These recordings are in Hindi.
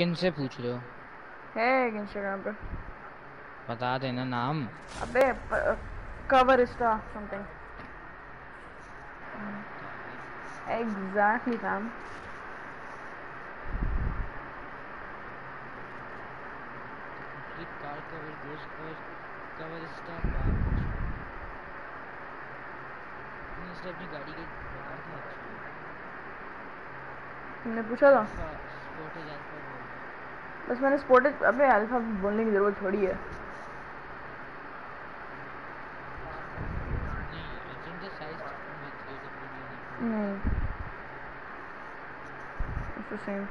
किन से पूछ रहे हो? है इंस्टाग्राम पे। बता देना नाम। अबे कवर इसका समथिंग एग्जैक्टली कार कवर इसने अपनी गाड़ी के बता दिया तुमने पूछा था? बस मैंने स्पोर्टेज अबे अल्फ़ा बोलने की ज़रूरत थोड़ी है। नहीं इट्स द same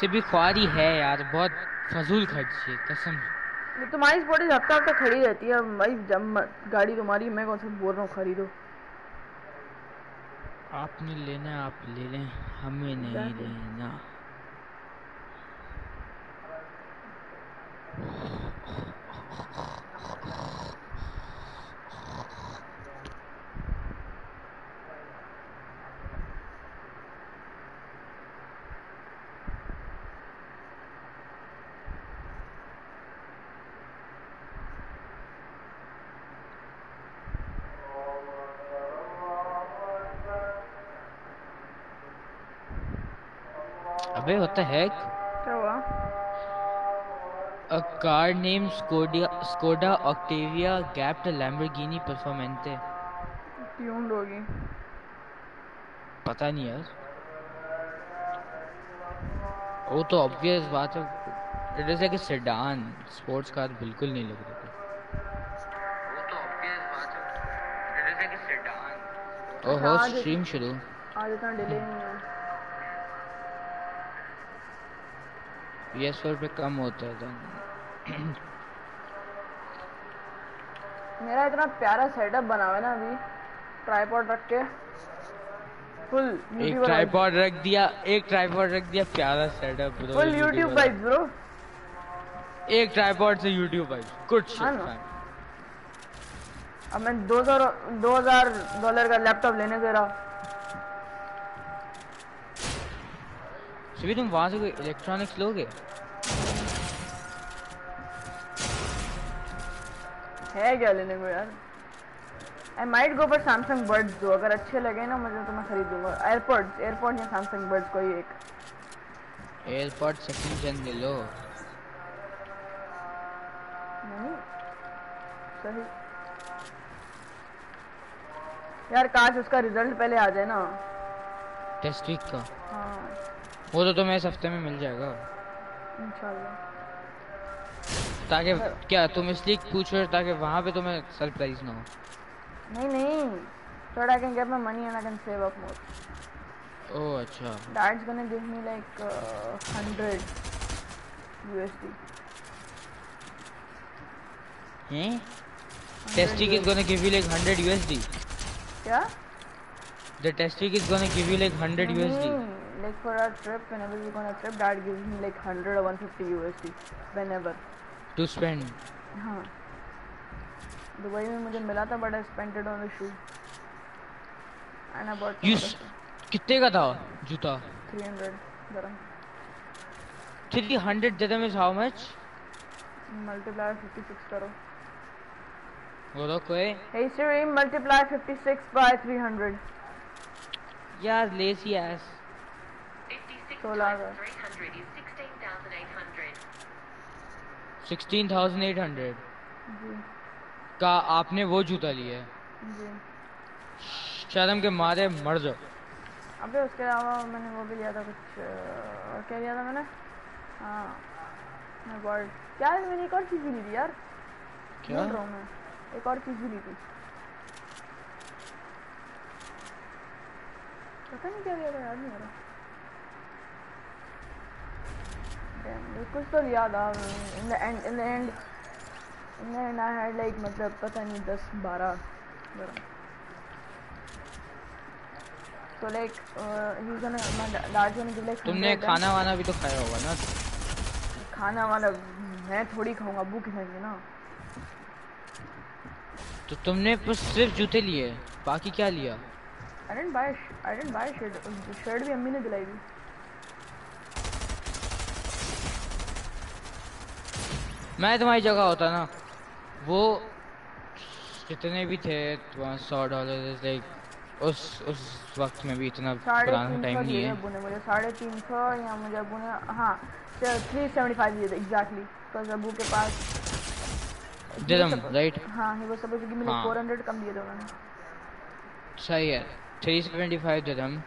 से भी ख्वारी है यार बहुत फजूल खर्च है कसम। तुम्हारी स्पोर्टेज हफ़्ता हफ़्ता खड़ी रहती है भाई जब गाड़ी तुम्हारी मैं कौन सा बोल रहा हूँ खरीदो। आपने लेना है आप ले लें हमें नहीं लेना। अबे होता है। क्या हुआ? A car named Skoda Skoda Octavia gapped a Lamborghini Performante. Tuned होगी पता नहीं यार। वो तो ऑब्वियस बात है। It is like a sedan sports car बिल्कुल नहीं लग रही वो तो ऑब्वियस बात है। It is like a sedan ओहो स्ट्रीम शुरू। आज इतना डिले नहीं है पीएस फोर पे कम होता है तो मेरा इतना प्यारा सेटअप बना हुआ है ना अभी ट्राइपॉड रख के। फुल एक ट्राइपॉड रख दिया एक ट्राइपॉड रख दिया प्यारा setup bro full YouTube vibes bro एक ट्राइपॉड से YouTube वाइब्स गुड शिट अब मैं 2000 2000 डॉलर का लैपटॉप लेने दे रहा सभी तुम वहाँ से कोई इलेक्ट्रॉनिक्स लोगे? है क्या लेने को यार? I might go for Samsung buds दो अगर अच्छे लगे ना मुझे तो मैं खरीद दूँगा एयरपोर्ट्स एयरपोर्ट या सैमसंग बर्ड्स कोई एक। एयरपोर्ट सेकंड जन ले लो। नहीं सही। यार काश उसका रिज़ल्ट पहले आ जाए ना। टेस्ट वीक का। हाँ। वो तो तुम्हें इस हफ़्ते में मिल जाएगा। इंशाल्लाह। ताकि क्या तुम इसलिए पूछ रहे हो ताकि वहाँ पे तुम्हें सरप्राइज़ ना हो नहीं नहीं that I can get my money and I can save up more. Oh, अच्छा. Gonna give me like uh, hundred USD. हैं? Testic is gonna give you like hundred USD. क्या? The Testic is gonna give you like hundred USD. Like for our trip, whenever we go on a trip, Dad gives me like hundred or one fifty USD whenever. To spend. हाँ. दुबई में मुझे मिला था but I spent it on the shoe and I bought you कितने का था जूता 300 dirham 300 dirham is how much multiply 56 करो बोलो कोई hey Siri multiply 56 by 300 यार लेसी एस 16000 16800 जी। का आपने वो जूता लिया जी। शर्म के मारे मर जाओ। अबे उसके अलावा मैंने वो भी लिया था कुछ और क्या लिया था मैंने? हाँ मैं बॉल क्या है? मैंने एक और चीज़ भी ली थी यार। क्या? रहा हूँ मैं। एक और चीज़ भी ली थी। पता नहीं क्या लिया था याद नहीं आ रहा। कुछ तो लिया था in the end in the end in the end I had like मतलब पता नहीं दस बारह तो like he is gonna my dad's gonna give like तुमने खाना वाना भी तो खाया होगा ना? खाना वाला मैं थोड़ी खाऊँगा अबू खाएँगे ना। तो तुमने बस सिर्फ़ जूते लिए बाकी क्या लिया? I didn't buy I didn't buy shirt shirt भी अम्मी ने दिलाई थी। मैं तुम्हारी जगह होता ना वो जितने भी थे सौ डॉलर लाइक उस उस वक्त में भी इतना पुराना टाइम नहीं है। अबू ने मुझे साढ़े तीन सौ या मुझे अबू ने हाँ थ्री सेवेंटी फाइव दिए थे एग्जैक्टली बिकॉज़ अबू के पास दिरम राइट हाँ ही वो सपोज़ कि हाँ। फोर हंड्रेड कम दिए थे उन्होंने। सही है three seventy five दिरम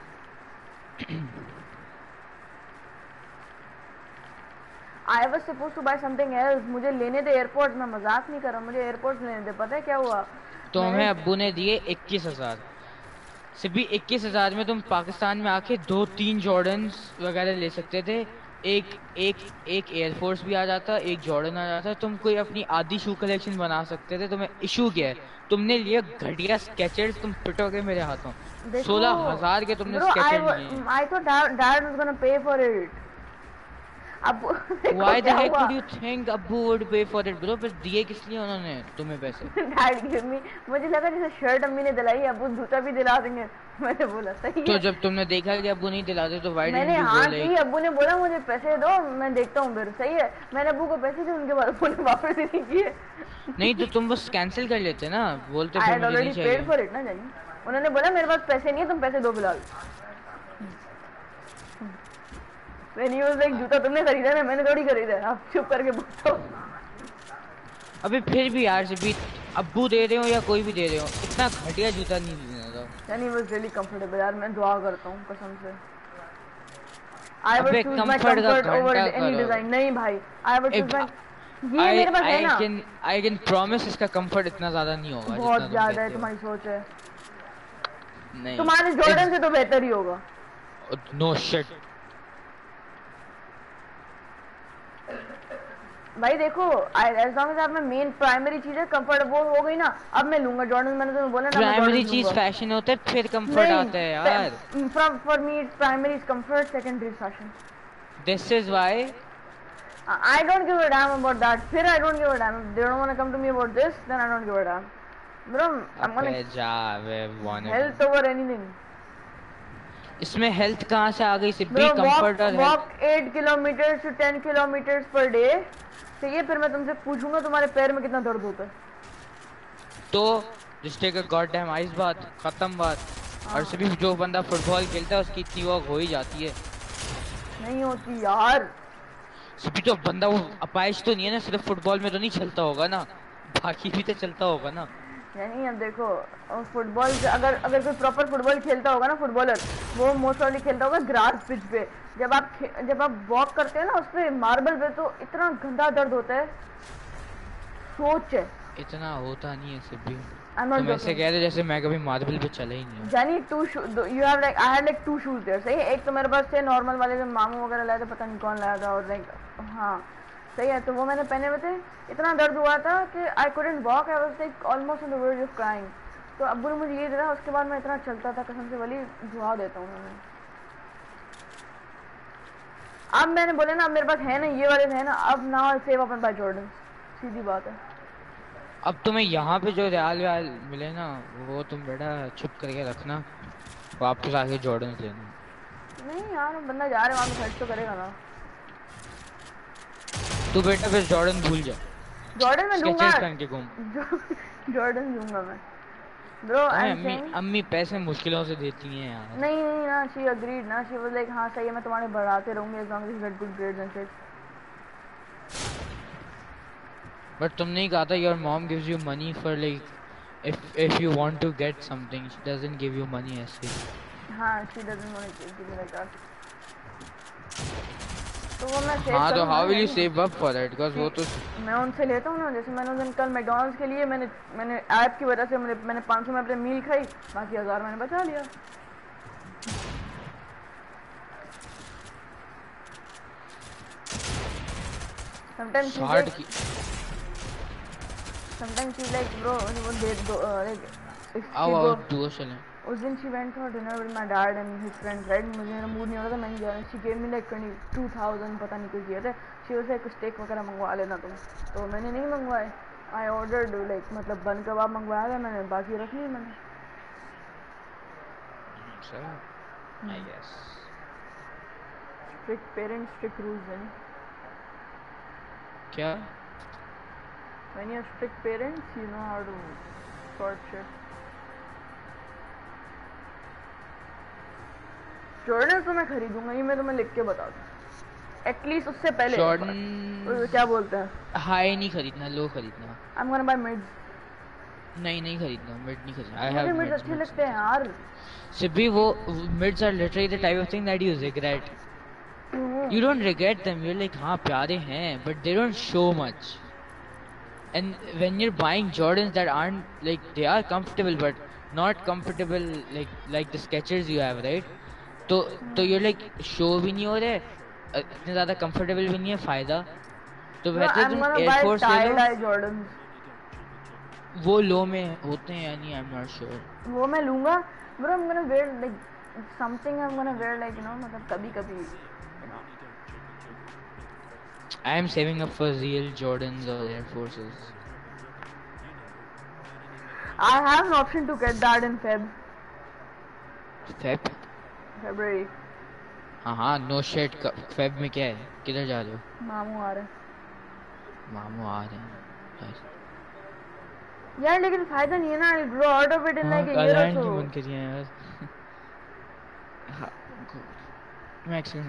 I was suppose to buy something else मुझे लेने थे एयरपोर्ट मैं मज़ाक नहीं कर रहा मुझे एयरपोर्ट लेने थे पता है क्या हुआ? तो हमें अब्बू ने दिए इक्कीस हज़ार। सिर्फ़ भी इक्कीस हज़ार में तुम पाकिस्तान में आके दो तीन जॉर्डन वगैरह ले सकते थे। एक एक एक एयरफोर्स भी आ जाता एक जॉर्डन आ जाता। तुम कोई अपनी आधी शू कलेक्शन बना सकते थे। तुम्हें इशू क्या है? तुमने लिए घटिया स्केचर्स तुम पिटोगे मेरे हाथों। सोलह हज़ार के तुमने bro, I स्केचर लिए। Dad was gonna pay for it. अब देखो Why the heck would you think would pay for it? bro बस दिए किस लिए उन्होंने? तुम्हें पैसे। Dad give me मुझे लगा जैसे शर्ट अम्मी ने दिलाई अब वो जूता भी दिला देंगे। मैंने बोला सही तो है। जब तुमने देखा कि अब्बू नहीं दिलाते तो मैंने हाँ गो की लाइक अब्बू ने बोला मुझे पैसे दो मैं देखता हूँ फिर सही है। मैंने अब्बू को पैसे दिए उनके बाद अब्बू ने वापस ही नहीं किए। नहीं तो तुम बस कैंसिल कर लेते ना। बोलते आई फिर मुझे ऑलरेडी नहीं पेड चाहिए। फॉर इट ना उन्होंने बोला मेरे पास पैसे नहीं है तुम पैसे दो फ़िलहाल। Was like जूता तुमने खरीदा ना मैंने थोड़ी खरीदा है। आप चुप करके बैठो अबे फिर भी यार से भी अब्बू दे रहे हो या कोई भी दे रहे हो इतना घटिया जूता नहीं देना था। यानी वाज रियली कंफर्टेबल यार मैं दुआ करता हूँ कसम से। I will choose my comfort over any design नहीं भाई आई ए, चूज़ माय ये I, मेरे पास है ना। can I can promise इसका कंफर्ट इतना ज़्यादा नहीं होगा बहुत ज़्यादा है तुम्हारी सोच है। नहीं। तुम्हारे जॉर्डन से तो बेहतर ही होगा। नो शिट भाई देखो एज लॉन्ग एज आप में मेन प्राइमरी चीज़ है कंफर्ट वो हो गई ना अब मैं लूँगा जॉर्डन मैंने तुम्हें बोला ना मैं प्राइमरी चीज़। फ़ैशन होता है फिर कंफर्ट आता है यार from for me it's primary is comfort secondary fashion this is why I don't give a damn about that. फिर I don't give a damn. If they don't want to come to me about this, then I don't give a damn. Bro, I'm gonna अबे जा वे वाने health over anything. इसमें हेल्थ कहाँ से आ गई? सिर्फ़ Bro, कंफर्ट और walk 8 kilometers to 10 kilometers per day. चाहिए फिर मैं तुमसे पूछूँगा तुम्हारे पैर में कितना दर्द होता है। तो just take a goddamn ice bath खत्म बात। हाँ। और सिर्फ़ जो बंदा फुटबॉल खेलता है उसकी इतनी वॉक हो ही जाती है। नहीं होती यार। सिर्फ़ जो बंदा वो अपाइश तो नहीं है ना सिर्फ़ फुटबॉल में तो नहीं चलता होगा ना। बाकी भी तो चलता होगा ना। यानी अब देखो फुटबॉल अगर अगर कोई प्रॉपर फुटबॉल खेलता होगा ना फुटबॉलर वो मोस्ट ऑफली खेलता होगा ग्रास पिच पे। जब आप जब आप वॉक करते हैं ना उस पे मार्बल पे तो इतना गंदा दर्द होता है। सोच है। इतना होता नहीं है सिर्फ़ भी। I'm तुम ऐसे कह रहे जैसे मैं कभी मार्बल पे चला ही नहीं जानी to you have like I had like two shoes there सही? एक तो मेरे पास थे नॉर्मल वाले जो मामू वगैरह लाए थे पता नहीं कौन लाया था और लाइक हाँ। सही है तो वो मैंने पहने हुए थे। इतना दर्द हुआ था कि I couldn't walk I was like almost on the verge of crying तो अब्बू ने मुझे ये दिया उसके बाद मैं इतना चलता था कसम से वली दुआ देता हूँ मैं अब मैंने बोले ना अब मेरे पास है ना ये वाले थे ना अब I save up and buy Jordan सीधी बात है। अब तुम्हें यहाँ पे जो रियाल व्याल मिले ना वो तुम बेटा छुप करके रखना वापस आके जॉर्डन लेना। नहीं यार बंदा जा रहा है वहाँ पे खर्च तो करेगा ना। तू बेटा फिर जॉर्डन भूल जा। जॉर्डन में स्केचेस पहन के घूम। जॉर्डन दूँगा मैं। ब्रो अम्मी अम्मी पैसे मुश्किलों से देती हैं यार। नहीं नहीं ना शी अग्रीड ना शी वाज लाइक हाँ सही है मैं तुम्हारे बढ़ाते रहूँगी as long as get good grades and shit but तुमने ही कहा था your mom gives you money for like if if you want to get something she doesn't give you money ऐसे हाँ she doesn't want to give me like that तो वो मैं save हाँ तो how will you save up for that because वो तो मैं उनसे लेता हूँ ना जैसे मैंने उस दिन कल मैकडॉनल्ड्स के लिए मैंने मैंने ऐप की वजह से मैंने मैंने 500 में अपने मील खाई बाकी हज़ार मैंने बचा लिया। Sometimes she's short like sometimes she's like bro वो दे दो like आओ आओ go चलें उस दिन she went for dinner with my dad and his friends right? मुझे मेरा मूड नहीं हो रहा था मैंने गया she gave me like 22000 पता नहीं कुछ दिया था। She एक्सक्यूज है कुछ स्टेक वगैरह मंगवा लेना तुम। तो मैंने नहीं मंगवाए। आई ऑर्डर लाइक मतलब बन कबाब मंगवाया था मैंने बाकी रख ली मैंने। स्ट्रिक्ट पेरेंट्स स्ट्रिक्ट रूल्स हैं क्या? When you're strict parents you know how to sort shit Jordan तो मैं खरीदूँगा ये मैं तुम्हें लिख के बता दूँ एटलीस्ट उससे पहले जॉर्डन क्या बोलते हैं हाई नहीं खरीदना लो खरीदना I am gonna buy mids नहीं नहीं खरीदना मिड नहीं खरीदना आई हैव मिड्स अच्छे लगते हैं यार सिर्फ़ वो mids are literally the type of thing that you regret you don't regret them you're like हाँ प्यारे हैं but they don't show much and when you're buying Jordans that aren't like they are comfortable but not comfortable like like the Skechers you have right तो तो ये लाइक शो भी नहीं हो रहे इतने ज़्यादा कंफर्टेबल भी नहीं है फ़ायदा। तो बेहतर तुम एयरफोर्स ले लो। वो लो में होते हैं यानी आई एम नॉट श्योर वो मैं लूँगा bro I am gonna wear like something I am gonna wear like you know मतलब कभी-कभी I am saving up for real Jordans और Air Forces I have an option to get that in Feb Feb February हाँ हाँ नो शेट फेब में क्या है? किधर जा रहे हो? मामू आ रहे हैं। मामू आ रहे हैं। यार लेकिन फ़ायदा नहीं है ना I grow out of it in like a year और so मन करिए यार। हाँ, मैं एक्चुअली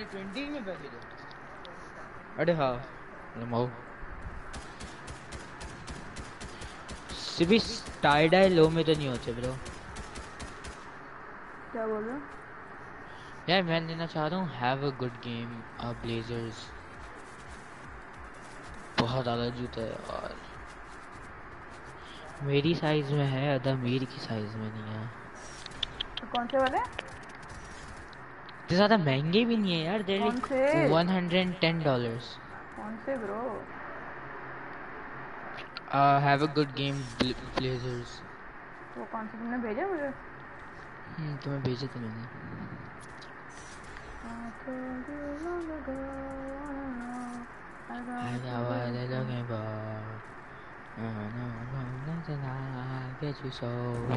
ना सकूँ ट्वेंटी में पैसे दो अरे हाँ लमाओ सिर्फ़ टाई डाई लो में तो नहीं होते ब्रो क्या बोल रहे यार मैं लेना चाह रहा हूँ have a good game blazers बहुत ज़्यादा जूता है और मेरी साइज़ में है अदा मीर की साइज़ में नहीं है। तो कौन से वाले? इतने ज़्यादा महंगे भी नहीं है यार दे कौन से? वन हंड्रेड टेन डॉलर्स कौन से bro have a good game Blazers वो कौन से तुमने भेजा मुझे तुम्हें भेजे थे मैंने I told you long ago, wanna know, I got I you know what they're looking looking for. Uh, no, no, nothing I get you so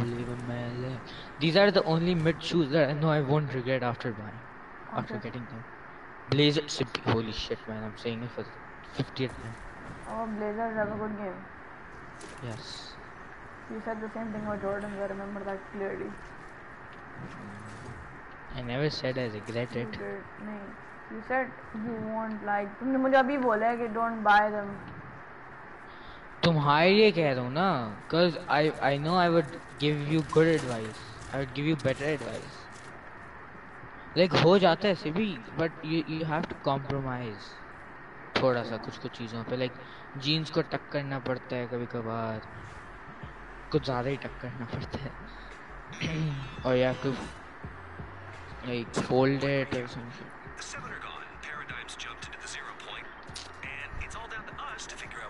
leave a melee. These are the only mid shoes that I know I won't regret after buying, After Okay. getting them. Blazer, Sip- holy shit, man! I'm saying it for the 50th time. Oh, Blazers have a good game. Yes. You said the same thing about Jordans. I remember that clearly. I never said I regret it. नहीं. You said you won't like. तुमने मुझे अभी बोला है कि don't buy them. तुम्हारे लिए कह रहा हूँ ना, cause I I know I would give you good advice. I would give you better advice. Like हो जाता है भी but you you have to compromise थोड़ा सा कुछ कुछ चीज़ों पे। लाइक जीन्स को टक करना पड़ता है कभी कभार कुछ ज़्यादा ही टक करना पड़ता है। और या टू लाइक फोल्ड इट और समथिंग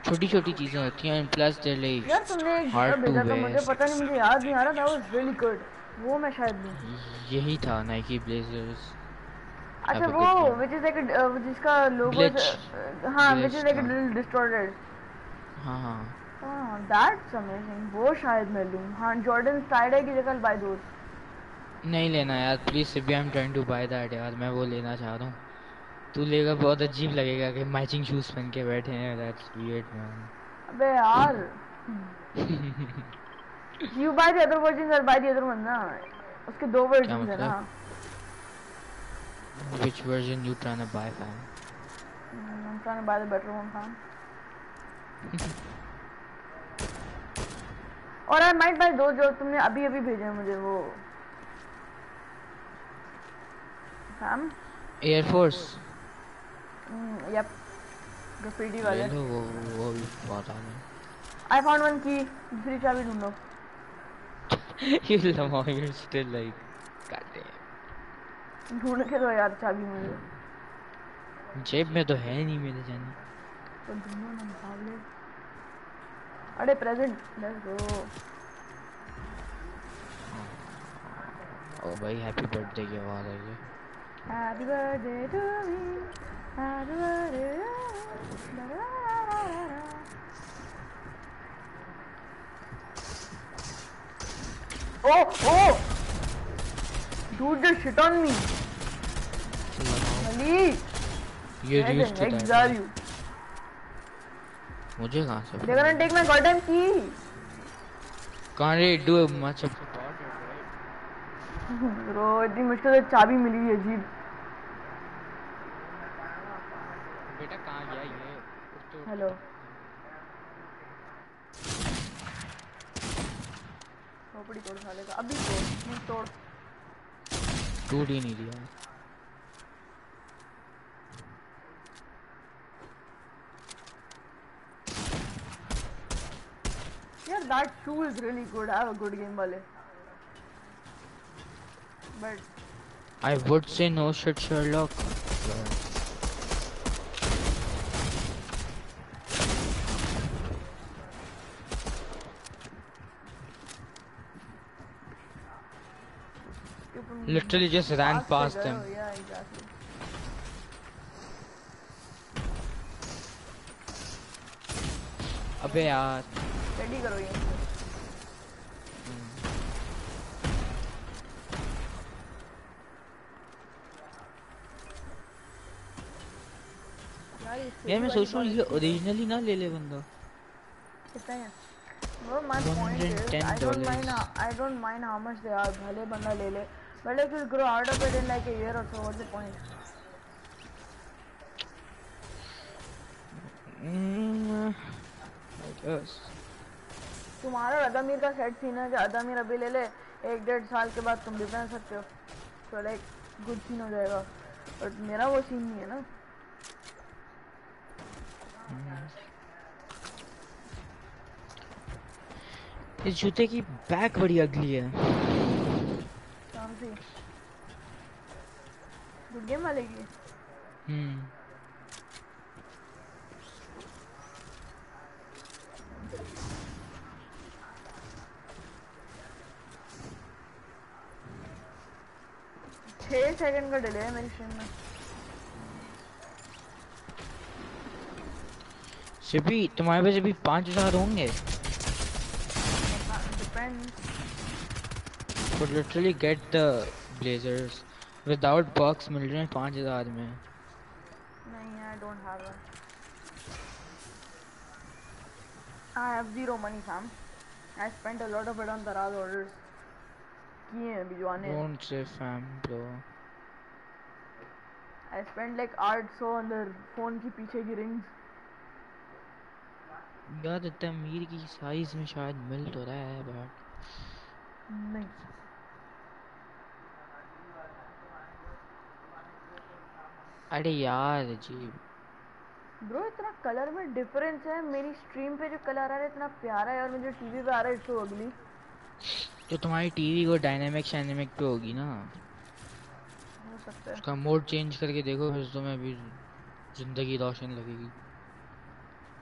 छोटी छोटी चीज़ें होती हैं प्लस दे लाइक यार तुमने हार्ड भेजा था मुझे पता नहीं मुझे याद नहीं आ रहा था वाज रियली गुड वो मैं शायद लूँ यही था नाइकी ब्लेजर्स अच्छा वो व्हिच इज़ लाइक जिसका लोगो हाँ व्हिच इज़ लाइक डिस्टॉर्टेड हाँ हाँ। हाँ दैट्स अमेजिंग वो शायद मैं लूँ। हाँ जॉर्डन स्टाइल है की जगह बाय दोस्त नहीं लेना यार please Sibi I am trying to buy that यार। मैं वो लेना चाह रहा हूँ। तू लेगा बहुत अजीब लगेगा कि मैचिंग शूज़ पहन के बैठे हैं। दैट्स वियर्ड मैन अबे यार। You buy the other version और बाय द अदर वन ना उसके दो वर्जन है ना? Which version you trying to buy, fam? Mm, I'm trying to buy the better one, fam. और आई माइट बाय दो जो तुमने अभी अभी भेजे मुझे वो। फैम एयरफोर्स यप ग्राफिटी वाले। वो वो भी आ गए आई फाउंड वन की दूसरी चाबी ढूंढो। You how you're still like god damn ढूंढ के दो यार चाबी मुझे। जेब में तो है नहीं मेरे जाने। तो ढूंढो ना मुकाबले अरे प्रेजेंट लेट्स गो ओ भाई हैप्पी बर्थडे की आवाज़ आई है। Happy birthday to me happy birthday Oh, oh! Dude, just shit on me. Ali. You're used to that. you? मुझे कहाँ से They're gonna take my goddamn key. Can't really do much of Bro, इतनी मुश्किल से चाबी मिली है अजीब बेटा कहाँ गया ये हेलो झोपड़ी तोड़ खा लेगा। अभी तोड़ मुझे तोड़। टूट ही नहीं दिया। यार that shoe is really good I have a good game वाले but I would say no shit Sherlock literally just ran past them. Yeah, exactly. अबे यार रेडी करो ये यार मैं सोच रहा हूँ ये ओरिजिनली ना ले ले बंदा कितना है Bro, my point is, I don't mind. I don't mind how much they are. भले बंदा ले ले. But if you grow out of it in like a year or so, what's the point? Mm, I guess. तुम्हारा अदामीर का सेट सीन है कि अदामीर अभी ले ले एक डेढ़ साल के बाद तुम भी पहन सकते हो तो लाइक गुड सीन हो जाएगा बट मेरा वो सीन नहीं है ना इस जूते की बैक बड़ी अगली है सी। गुड गेम वाले की हम्म। छः सेकंड का डिले है मेरी स्ट्रीम में। शिबी तुम्हारे पास अभी पाँच हज़ार होंगे? But literally get the blazers without box मिल रहे हैं पाँच हज़ार में नहीं I don't have one I have zero money Sam I spent a lot of it on Taraz orders किए हैं भिजवाने हैं don't say fam bro I spent like 800 on the phone की पीछे की rings यार इतना अमीर की साइज़ में शायद मिल तो रहा है बट नहीं अरे यार अजीब ब्रो इतना कलर में डिफरेंस है। मेरी स्ट्रीम पे जो कलर आ रहा है इतना प्यारा है और मुझे टीवी पे आ रहा है इट्स अगली। तो तुम्हारी टीवी को डायनामिक शाइनेमिक पे होगी ना? हो सकता है। उसका मोड चेंज करके देखो फिर तुम्हें भी ज़िंदगी रोशन लगेगी।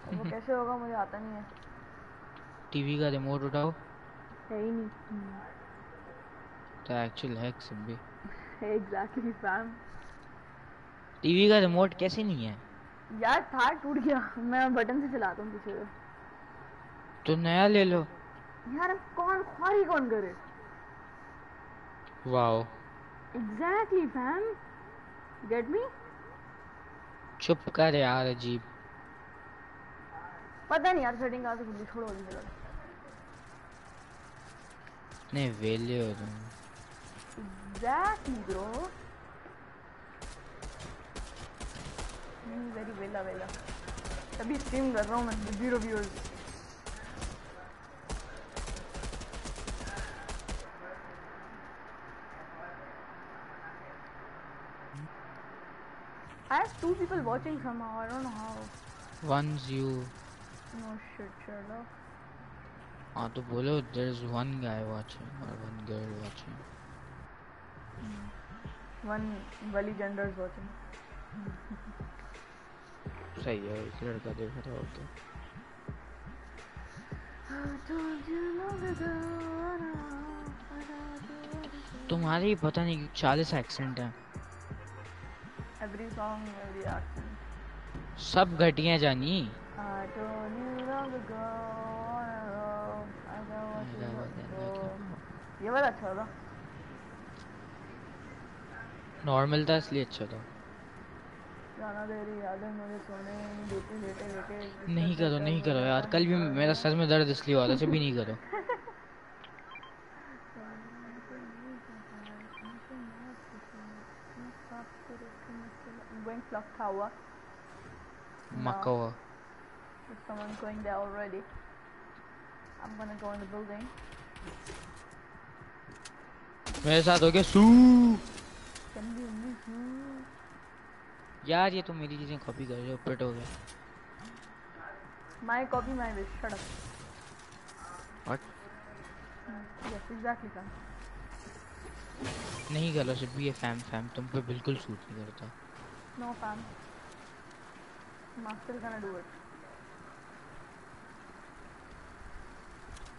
वो कैसे होगा मुझे आता नहीं है। टीवी का रिमोट उठाओ। है ही नहीं। तो एक्चुअल हैक सब भी एग्जैक्टली फैम टीवी का रिमोट कैसे नहीं है? यार था टूट गया। मैं बटन से चलाता हूँ पीछे। तो नया ले लो। यार कौन ख्वारी कौन करे? Wow. Exactly fam get me चुप कर यार अजीब। पता नहीं यार सेटिंग कहाँ से खुली छोड़ो चलो इतने वेले हो तुम। एग्जैक्टली ब्रो वेरी वेला वेला तभी स्ट्रीम कर रहा हूँ मैं zero viewers I have two people watching somehow. I don't know how. Once you No shit, Sherlock. हाँ तो बोलो there is one guy watching और one girl watching One Valley gender is watching. सही है एक लड़का देखा था ओके तो। तुम्हारी पता नहीं चालीस एक्सेंट है। एवरी सॉन्ग एवरी एक्सेंट सब घटिया जानी। ये वाला अच्छा था। नॉर्मल था इसलिए अच्छा था। गाना दे रही यादें मुझे सोने नहीं लेटे लेटे नहीं करो नहीं करो यार कल भी मेरा सर में दर्द इसलिए हुआ था से भी नहीं करो Going clock tower. हुआ There's someone going there already. I'm gonna go in the building. मेरे साथ हो गया सू? यार ये तो मेरी चीज़ें कॉपी कर रहे हो पिट हो गया copy, my wish. Shut up. What? Hmm, Yes, exactly, son. नहीं करो सिर्फ़ भी ये फैम फैम तुम पे बिल्कुल सूट नहीं करता No, fam. I'm still gonna do it.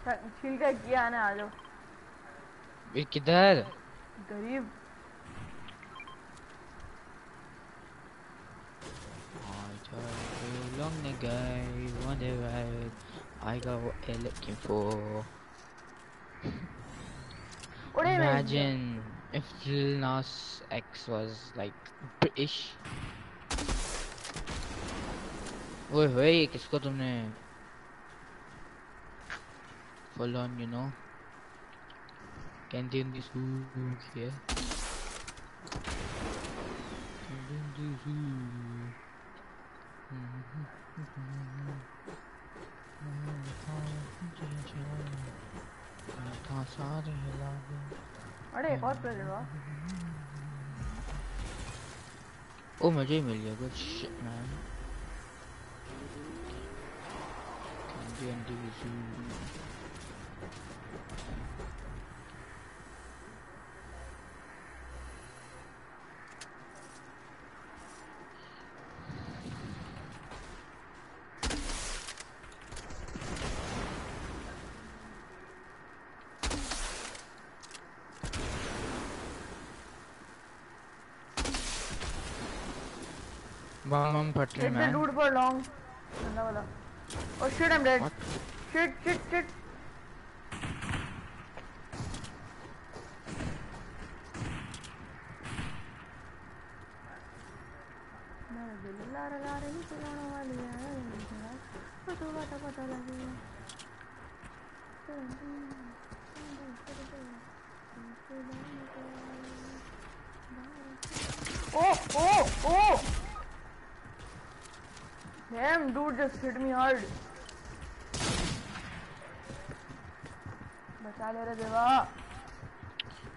चल, छील का किया आने आ जाओ किधर गरीब long ago on the road I got what you're looking for उड़े मैं Imagine if Lil Nas X was like British ओए होए ये किसको तुमने full on you know Candy in this hook here Candy in this hook था सारे हिला दे अरे एक और ओ मुझे मिल गया कुछ मैन man. Candy रहे Hit the man dude for long. गंदा वाला. Oh shit, I'm dead. What? Shit, shit, shit. मेरा दिल लारा लारा ही चलाने वाली है पता पता पता लगी Oh, oh, oh! Damn, dude just hit me hard.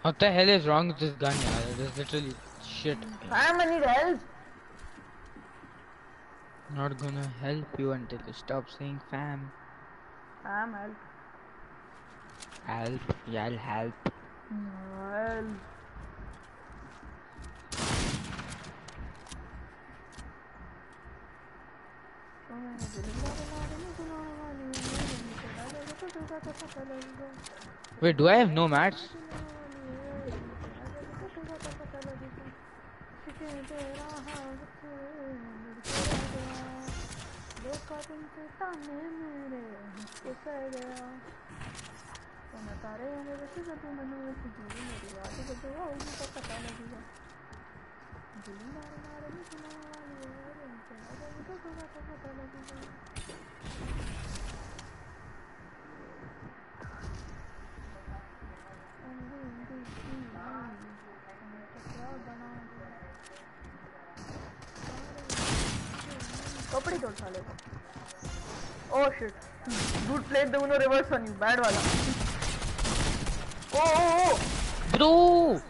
What the hell is wrong with this gun, yaar? It is literally shit. Sam, I need help. Not gonna help you until you stop saying fam. Fam, help. Help, yeah, help. Mm, help. Wait, do I have no mats? कपड़े तोड़ साले को ओह shit dude played the Uno reverse on you bad वाला ओ ओ ओ Bro!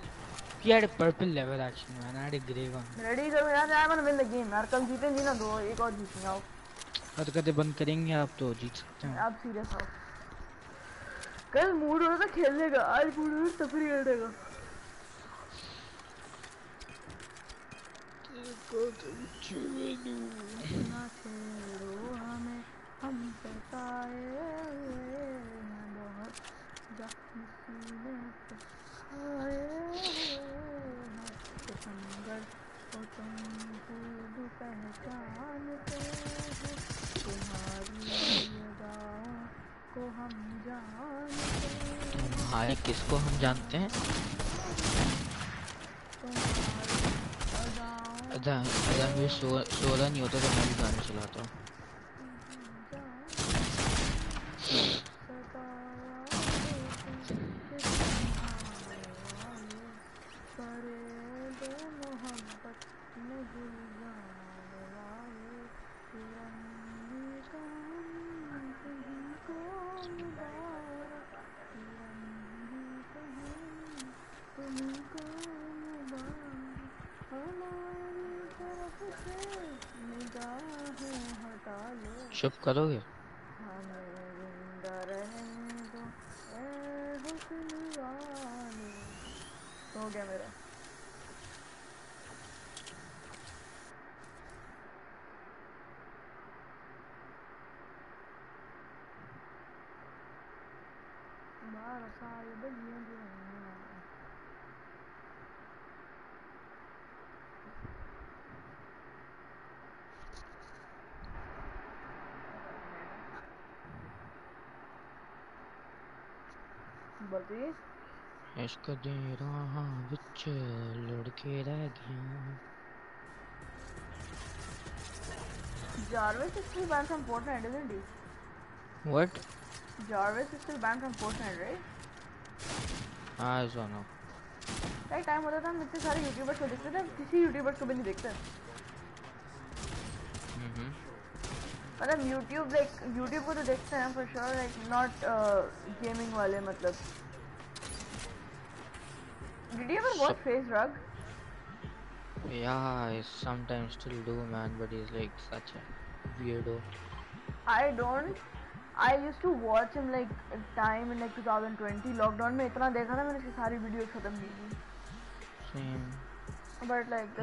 He had a purple level, actually. I had a one. करो यार I want win the game यार कल जीतेंगे ना दो एक और जीतेंगे आओ। कद कदे बंद करेंगे आप तो जीत सकते हैं। आप सीरियस हो? कल मूड हो रहा था खेलने का आज मूड हो रहा है तफरी करने का। ना छेड़ो हमें हम सताए हुए हैं बहुत जख्म पे आए हुए हैं सितमगर को तुम खूब पहचानते हैं। तुम्हारी अदाओं को हम जानते हैं। हमारे किसको हम जानते हैं? तुम्हारी अदाओं अदा अदा मुझे सो नहीं होता तो मैं भी गाने चलाता हूँ। हटा चुप करोगे हमें ज़िंदा रहने दो ए हुस्न वाले हो गया मेरा बारह साल बजिए दुनिया बल्कि इश्क दे राह विच लड़के रह गया Jarvis is still banned from Fortnite, isn't he? What? Jarvis is still banned from Fortnite, right? I don't know. एक टाइम होता था हम इतने सारे यूट्यूबर्स को देखते थे किसी यूट्यूबर्स को भी नहीं देखते Mhm. मतलब यूट्यूब लाइक यूट्यूब को तो देखते हैं for sure like not gaming वाले मतलब did you ever watch Faze Rug Yeah, I sometimes still do, man, but he's like such a weirdo. I don't I used to watch him like time in like 2020 lockdown में इतना देखा था मैंने उसकी सारी वीडियोस खत्म की थी। Same. But like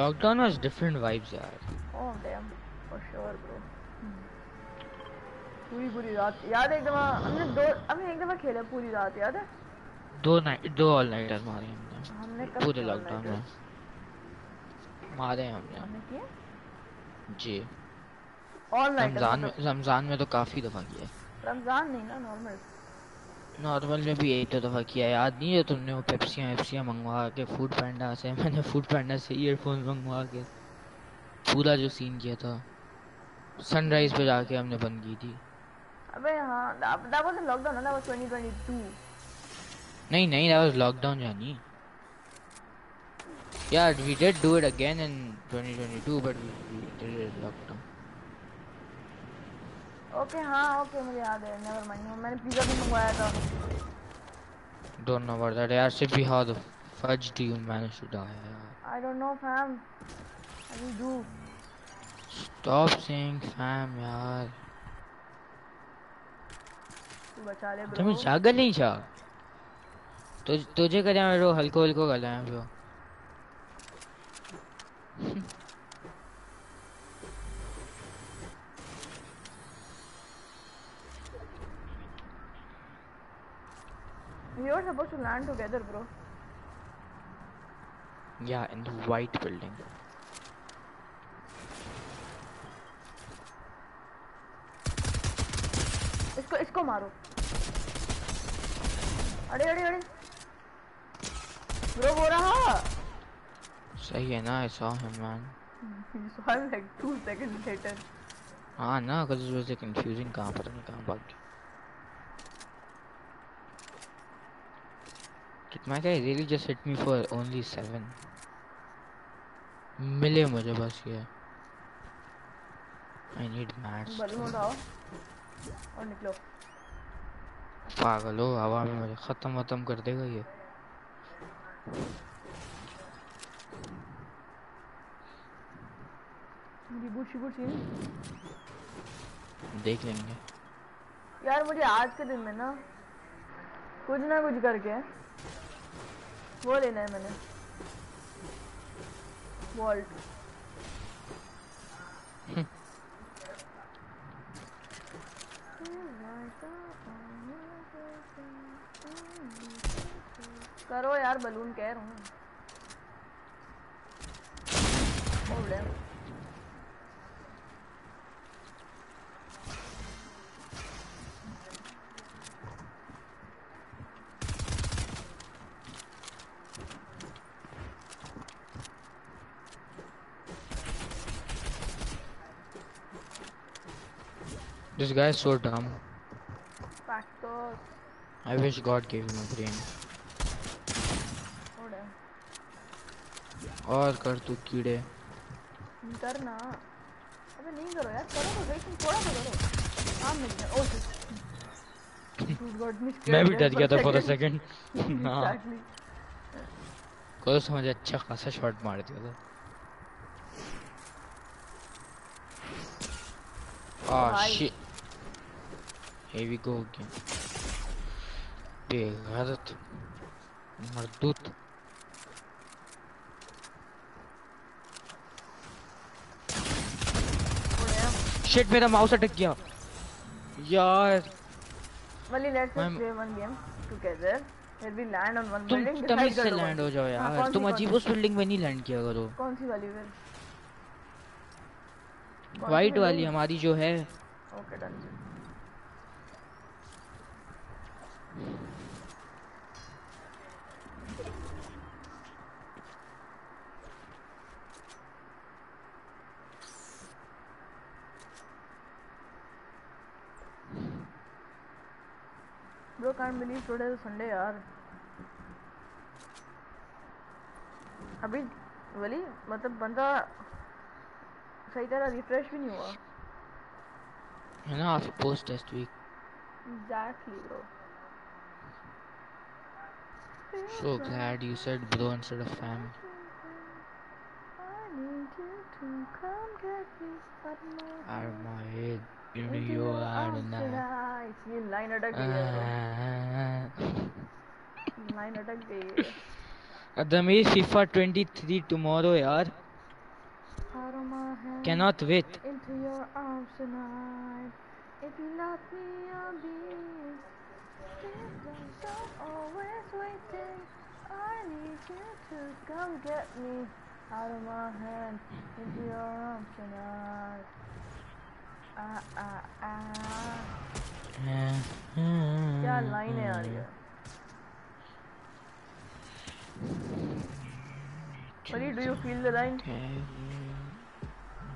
Lockdown was different vibes, yaar. Oh damn for sure bro पूरी पूरी रात याद है एक दफ़ा हमने दो हमने एक दफ़ा खेला पूरी रात याद है? दो नाइट दो ऑल नाइटर मारे हमने। पूरे लॉकडाउन में। मारे हमने। जी। ऑल रमज़ान में रमज़ान में तो काफ़ी दफ़ा किया। रमज़ान नहीं ना नॉर्मल नॉर्मल में भी एक दो दफ़ा किया याद नहीं है तुमने वो पेप्सियाँ वेप्सियाँ मंगवा के फ़ूड पैंडा से मैंने फ़ूड पैंडा से ईयरफोन मंगवा के पूरा जो सीन किया था। सनराइज पे जाके हमने बंद की थी। अबे हाँ that was in lockdown ना that was 2022 नहीं नहीं दैट वाज लॉकडाउन Johnny. यार we did do it again in 2022, but we did it it lockdown. Okay हाँ ओके मुझे याद है नेवर माइंड मैंने पिज्जा भी मंगवाया था। डोंट नो अबाउट दैट यार से भी how the. Fudge do you manage to die यार। I don't know fam I will do stop saying fam यार। तू बचा ले ब्रो तुम जागा नहीं जा तो तुझे कर मेरे ब्रो हल्को हल्को कर रहा है bro We are supposed to land together, bro. Yeah, in the white building. इसको इसको मारो अरे अरे अरे सही है ना ऐसा है मैन सॉरी हाँ ना गाइस इट वाज कंफ्यूजिंग काम पर नहीं काम बग कितना क्या really just hit me for only 7 मिले मुझे बस ये। आई नीड मैच बलून उड़ाओ पागल हो हवा में मुझे खत्म खत्म कर देगा ये। रिबूट शिबूट सीन देख लेंगे। यार मुझे आज के दिन में ना कुछ ना कुछ करके वो लेना है मैंने। वॉल्ट। करो यार बलून कह रहा हूँ This guy is so dumb. Factors. I wish God gave him a brain. Hold it. और कर तू कीड़े करना अबे नहीं करो यार करो तो तुम थोड़ा तो करो काम मिल गया scared मैं भी डर गया था फॉर अ सेकंड हाँ. को समझ अच्छा खासा शॉट मार दिया था भाई। shit. Here we go again. बेगैरत मर्दूत Hold it. शिट मेरा माउस अटक गया। यार। let's just I'm- play one game together. Where we land on one तुम decide से लैंड हो जाओ हाँ, यार। सी- तुम अजीब उस बिल्डिंग में नहीं लैंड किया करो। कौन सी वाली फिर? वाइट वाली हमारी जो है। Okay done can't believe today is Sunday यार अभी वली मतलब बंदा सही तरह रिफ्रेश भी नहीं हुआ है ना आप post test week Exactly, bro. So glad you said bro instead of fam. I need you to come get me of my head. You know into you your are arms now. tonight. ये लाइन अटक गई है bro. लाइन अटक गई है Adamir FIFA 23 tomorrow यार. Out of my hand Cannot wait. into your arms tonight. If you love me, I'll be. I'm always waiting. I need you to come get me out of my hand into your arms tonight. Ah ah ah. क्या लाइन है यार ये Buddy, do you feel the line?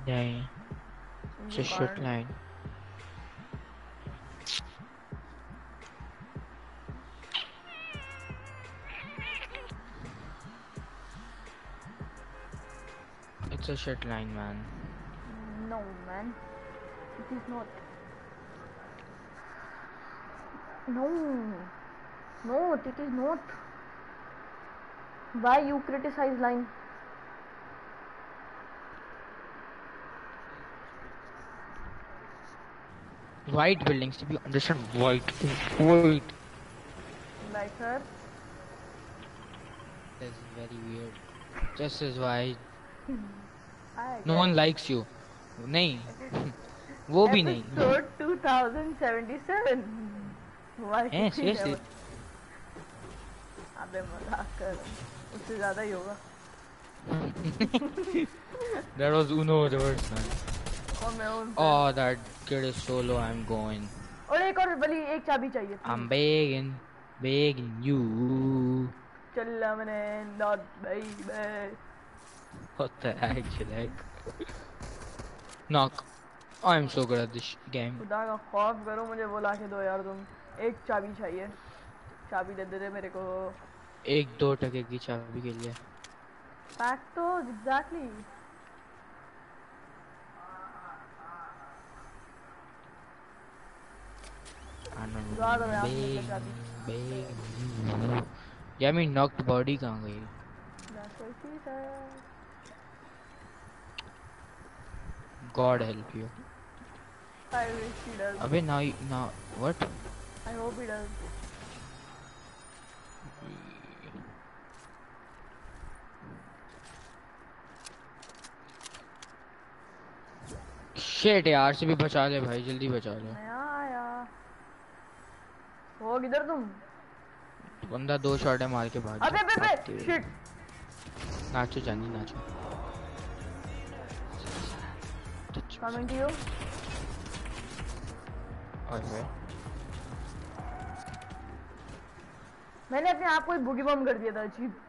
नहीं it's a You short can't. line. It's a short line, man. No, man. It is not. No. No, it is not. Why you criticize line? white buildings if you understand white white Like her. this is very weird just as why hmm. I no one likes you नहीं वो भी नहीं Episode 2077. Why हैं did he seriously never- अबे मजाक कर उससे ज्यादा ही होगा that was Uno reverse man और मैं उन oh that kid is so low I'm going और एक और बली एक चाबी चाहिए I'm begging begging you चल मैंने not baby what the heck like knock I'm so good at this game. खुदा का खौफ करो मुझे वो ला के दो यार तुम। एक चाबी चाहिए। चाबी दे दे मेरे को। एक दो टके की चाबी के लिए। पैक तो एग्जैक्टली यार, मेरी knocked body कहाँ गई? That's what she said. God help you I wish he does. अबे now you- now what? I hope he does. shit यार से भी बचा ले भाई जल्दी बचा ले। हो किधर तुम? बंदा दो शॉट है मार के भाग अबे अबे अबे शिट नाचो जानी नाचो। कमिंग टू यू ओए मैंने अपने आप को एक बुगी बम कर दिया था अजीब।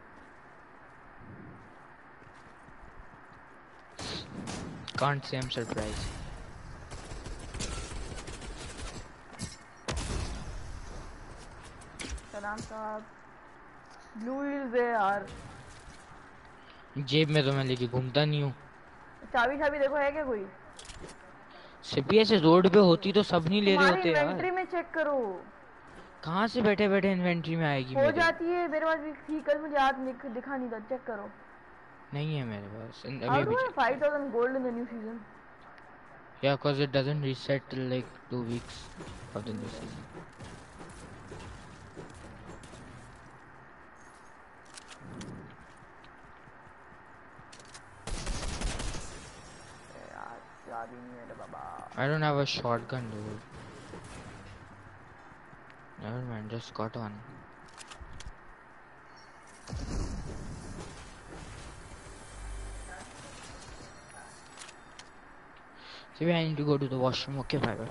Can't say I'm surprised. सलाम साहब। ब्लू हिल्स है यार। जेब में तो मैं लेके घूमता नहीं हूँ। चाबी चाबी देखो है क्या कोई? सीपीएस रोड पे होती तो सब नहीं ले रहे होते यार। इन्वेंटरी में चेक करो। कहाँ से बैठे बैठे इन्वेंटरी में आएगी हो जाती है मेरे पास भी थी कल मुझे याद दिख, नहीं था चेक करो। नहीं है मेरे पास अभी भी 5000 gold in the new season yeah cause it doesn't reset till like weeks weeks of the new season I don't have a shotgun dude never mind just got one See, I need to go to the washroom. Okay, bye bye.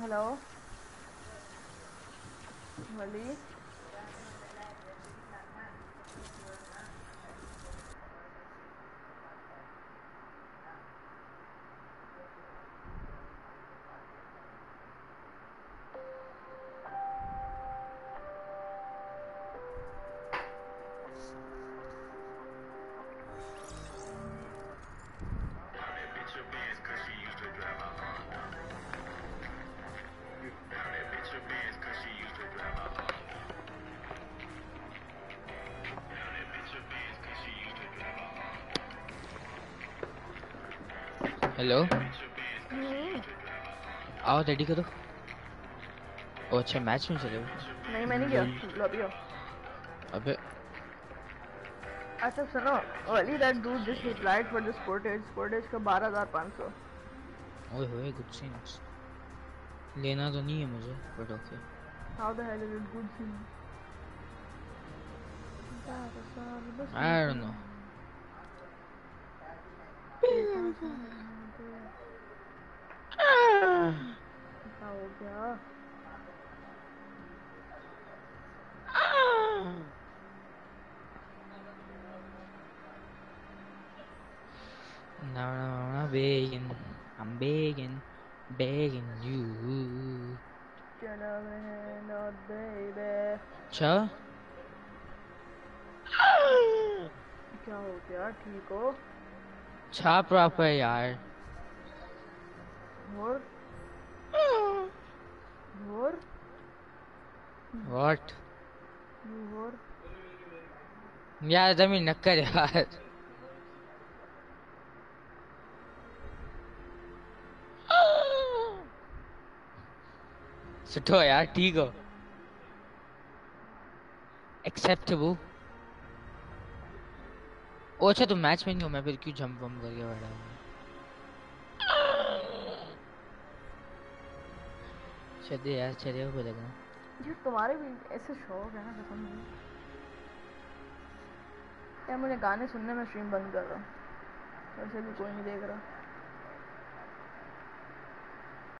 Hello Wali hello आओ रेडी करो। ओ अच्छा मैच में चले नहीं मैं नहीं गया। लॉबी अबे। अच्छा सुनो Wali that dude just replied for the Sportage Sportage का 12500 ओए होए गुड सीन्स लेना तो नहीं है मुझे but okay how the hell is it good seen I don't know हो गया No, no, no, begging. I'm begging, begging you. चलो मैं not baby अच्छा क्या हो गया ठीक हो अच्छा प्रॉपर यार और और व्हाट और यार ज़मीन नक्कर यार। सुठो यार ठीक हो। एक्सेप्टेबल ओ अच्छा तुम मैच में नहीं हो मैं फिर क्यों जंप वंप करके बैठा हूँ? चलिए यार चलिए को लगना ये तुम्हारे भी ऐसे शौक है ना कसम यार मुझे गाने सुनने में स्ट्रीम बंद कर रहा हूँ वैसे भी कोई नहीं देख रहा।